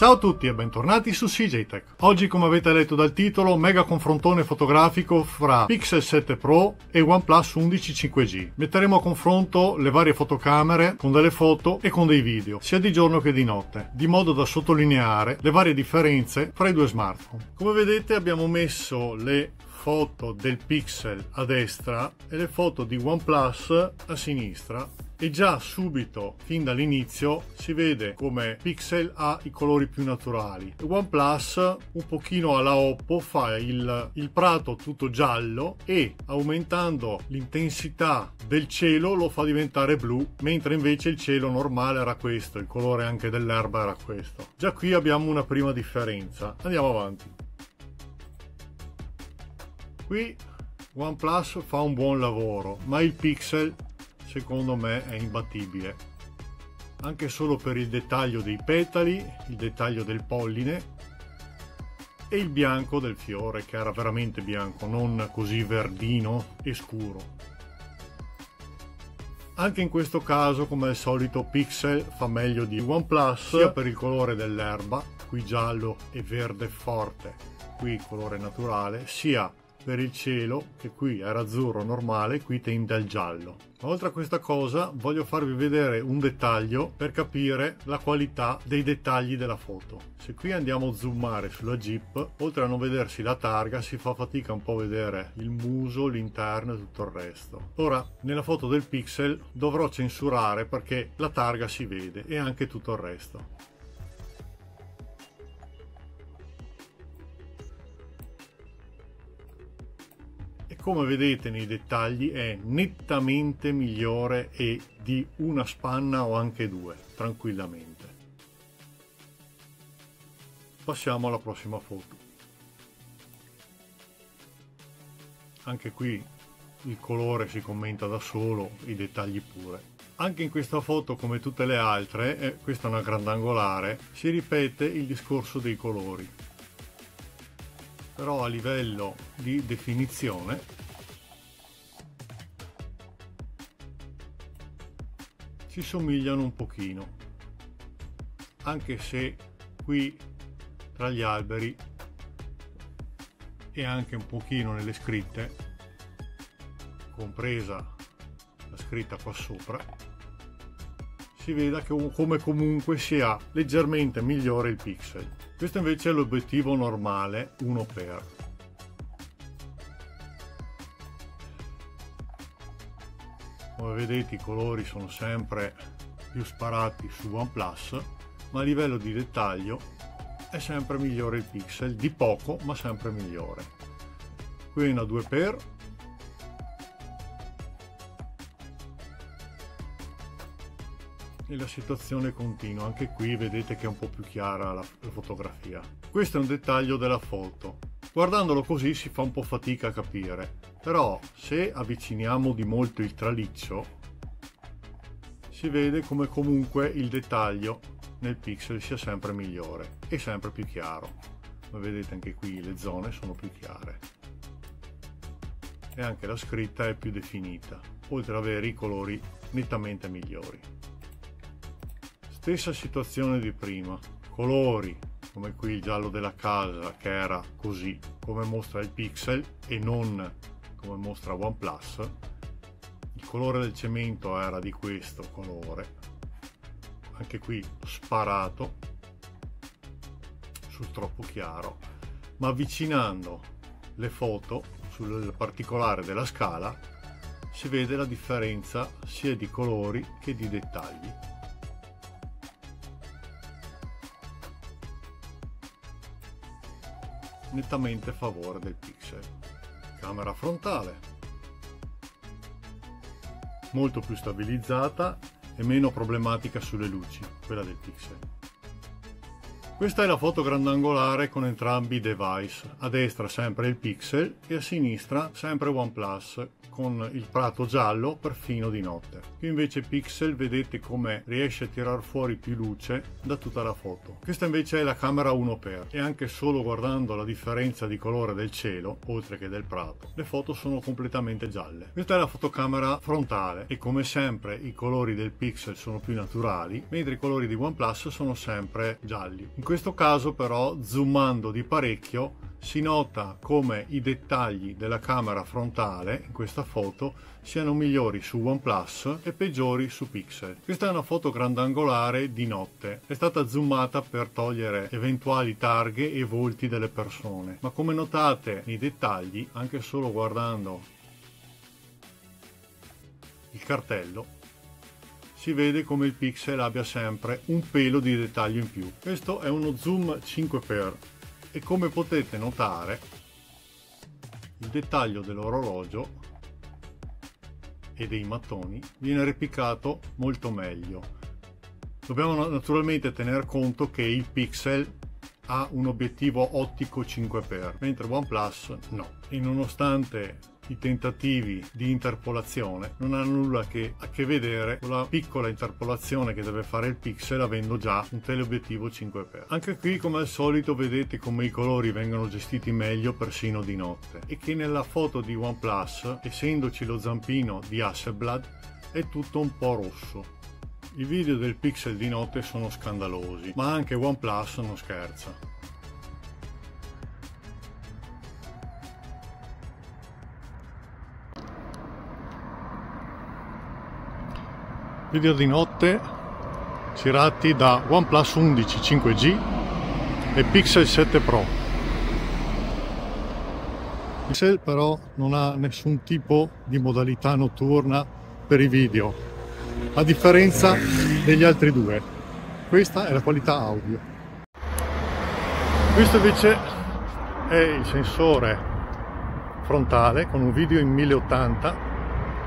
Ciao a tutti e bentornati su CJ Tech. Oggi come avete letto dal titolo, mega confrontone fotografico fra Pixel 7 Pro e OnePlus 11 5G. Metteremo a confronto le varie fotocamere con delle foto e con dei video, sia di giorno che di notte, di modo da sottolineare le varie differenze fra i due smartphone. Come vedete abbiamo messo le foto del Pixel a destra e le foto di OnePlus a sinistra e già subito, fin dall'inizio, si vede come Pixel ha i colori più naturali. OnePlus, un pochino alla Oppo, fa il, il prato tutto giallo e aumentando l'intensità del cielo lo fa diventare blu, mentre invece il cielo normale era questo, il colore anche dell'erba era questo. Già qui abbiamo una prima differenza. Andiamo avanti. Qui OnePlus fa un buon lavoro, ma il Pixel secondo me è imbattibile. Anche solo per il dettaglio dei petali, il dettaglio del polline e il bianco del fiore che era veramente bianco, non così verdino e scuro. Anche in questo caso, come al solito, Pixel fa meglio di OnePlus sia per il colore dell'erba, qui giallo e verde forte, qui colore naturale, sia per il cielo che qui era azzurro normale qui tende al giallo. Oltre a questa cosa voglio farvi vedere un dettaglio per capire la qualità dei dettagli della foto. Se qui andiamo a zoomare sulla jeep oltre a non vedersi la targa si fa fatica un po' a vedere il muso l'interno e tutto il resto. Ora nella foto del pixel dovrò censurare perché la targa si vede e anche tutto il resto come vedete nei dettagli è nettamente migliore e di una spanna o anche due tranquillamente. Passiamo alla prossima foto. Anche qui il colore si commenta da solo i dettagli pure. Anche in questa foto come tutte le altre eh, questa è una grandangolare si ripete il discorso dei colori però a livello di definizione si somigliano un pochino. Anche se qui tra gli alberi e anche un pochino nelle scritte compresa la scritta qua sopra si veda come comunque sia leggermente migliore il pixel. Questo invece è l'obiettivo normale 1x come vedete i colori sono sempre più sparati su OnePlus ma a livello di dettaglio è sempre migliore il pixel di poco ma sempre migliore. Qui è una 2x e la situazione continua. Anche qui vedete che è un po' più chiara la, la fotografia. Questo è un dettaglio della foto. Guardandolo così si fa un po' fatica a capire. Però se avviciniamo di molto il traliccio si vede come comunque il dettaglio nel pixel sia sempre migliore e sempre più chiaro. Come vedete anche qui le zone sono più chiare. E anche la scritta è più definita oltre ad avere i colori nettamente migliori Stessa situazione di prima, colori come qui il giallo della casa che era così come mostra il pixel e non come mostra OnePlus. Il colore del cemento era di questo colore, anche qui sparato sul troppo chiaro, ma avvicinando le foto sul particolare della scala si vede la differenza sia di colori che di dettagli. Nettamente a favore del Pixel. Camera frontale, molto più stabilizzata e meno problematica sulle luci, quella del Pixel. Questa è la foto grandangolare con entrambi i device, a destra sempre il Pixel e a sinistra sempre OnePlus con il prato giallo perfino di notte. Qui invece Pixel vedete come riesce a tirar fuori più luce da tutta la foto. Questa invece è la camera 1x e anche solo guardando la differenza di colore del cielo, oltre che del prato, le foto sono completamente gialle. Questa è la fotocamera frontale e come sempre i colori del Pixel sono più naturali, mentre i colori di OnePlus sono sempre gialli. In questo caso però zoomando di parecchio si nota come i dettagli della camera frontale in questa foto siano migliori su OnePlus e peggiori su Pixel. Questa è una foto grandangolare di notte, è stata zoomata per togliere eventuali targhe e volti delle persone, ma come notate nei dettagli, anche solo guardando il cartello, si vede come il pixel abbia sempre un pelo di dettaglio in più. Questo è uno zoom 5x e come potete notare il dettaglio dell'orologio e dei mattoni viene replicato molto meglio. Dobbiamo naturalmente tener conto che il Pixel ha un obiettivo ottico 5x, mentre OnePlus no. E nonostante i tentativi di interpolazione non hanno nulla che, a che vedere con la piccola interpolazione che deve fare il pixel avendo già un teleobiettivo 5x. Anche qui come al solito vedete come i colori vengono gestiti meglio persino di notte e che nella foto di OnePlus essendoci lo zampino di Hasselblad è tutto un po' rosso. I video del pixel di notte sono scandalosi, ma anche OnePlus non scherza. video di notte girati da OnePlus 11 5G e Pixel 7 Pro. Pixel però non ha nessun tipo di modalità notturna per i video, a differenza degli altri due. Questa è la qualità audio. Questo invece è il sensore frontale con un video in 1080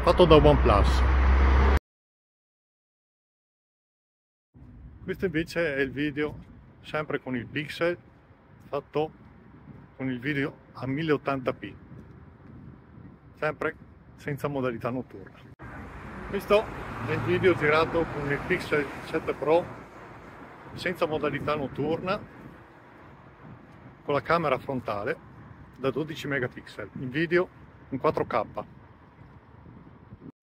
fatto da OnePlus questo invece è il video sempre con il pixel fatto con il video a 1080p sempre senza modalità notturna questo il video girato con il pixel 7 pro senza modalità notturna con la camera frontale da 12 megapixel in video in 4k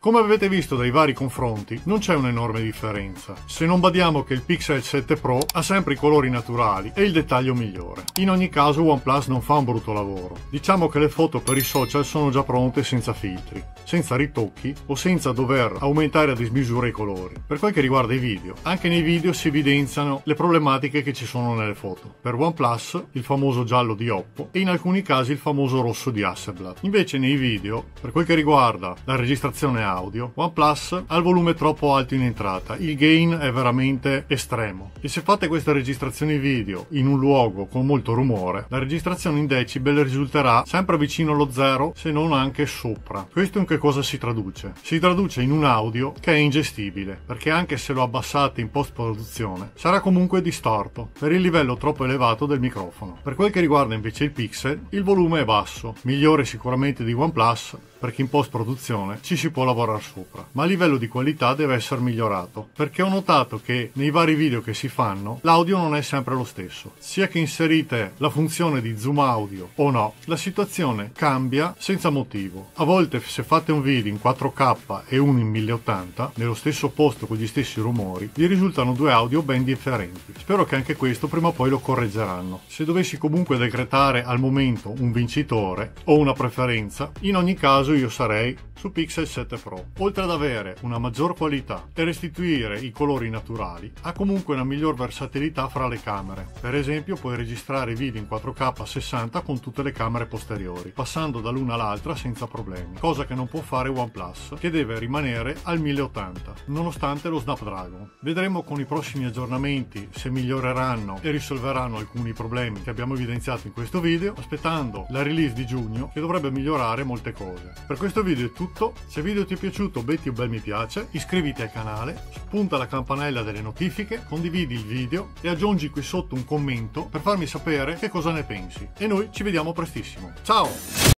come avete visto dai vari confronti, non c'è un'enorme differenza, se non badiamo che il Pixel 7 Pro ha sempre i colori naturali e il dettaglio migliore. In ogni caso OnePlus non fa un brutto lavoro. Diciamo che le foto per i social sono già pronte senza filtri, senza ritocchi o senza dover aumentare a dismisura i colori. Per quel che riguarda i video, anche nei video si evidenziano le problematiche che ci sono nelle foto. Per OnePlus il famoso giallo di Oppo e in alcuni casi il famoso rosso di Hasselblad. Invece nei video, per quel che riguarda la registrazione audio, OnePlus ha il volume troppo alto in entrata, il gain è veramente estremo e se fate queste registrazioni video in un luogo con molto rumore, la registrazione in decibel risulterà sempre vicino allo zero se non anche sopra. Questo in che cosa si traduce? Si traduce in un audio che è ingestibile, perché anche se lo abbassate in post produzione sarà comunque distorto per il livello troppo elevato del microfono. Per quel che riguarda invece il pixel, il volume è basso, migliore sicuramente di OnePlus perché in post produzione ci si può lavorare sopra, ma a livello di qualità deve essere migliorato, perché ho notato che nei vari video che si fanno l'audio non è sempre lo stesso, sia che inserite la funzione di zoom audio o no, la situazione cambia senza motivo. A volte se fate un video in 4K e uno in 1080, nello stesso posto con gli stessi rumori, vi risultano due audio ben differenti. Spero che anche questo prima o poi lo correggeranno. Se dovessi comunque decretare al momento un vincitore o una preferenza, in ogni caso io sarei su Pixel 7 Pro. Oltre ad avere una maggior qualità e restituire i colori naturali, ha comunque una miglior versatilità fra le camere. Per esempio puoi registrare video in 4K 60 con tutte le camere posteriori, passando dall'una all'altra senza problemi, cosa che non può fare OnePlus, che deve rimanere al 1080, nonostante lo Snapdragon. Vedremo con i prossimi aggiornamenti se miglioreranno e risolveranno alcuni problemi che abbiamo evidenziato in questo video, aspettando la release di giugno che dovrebbe migliorare molte cose. Per questo video è tutto se video ti piaciuto metti un bel mi piace, iscriviti al canale, spunta la campanella delle notifiche, condividi il video e aggiungi qui sotto un commento per farmi sapere che cosa ne pensi. E noi ci vediamo prestissimo. Ciao!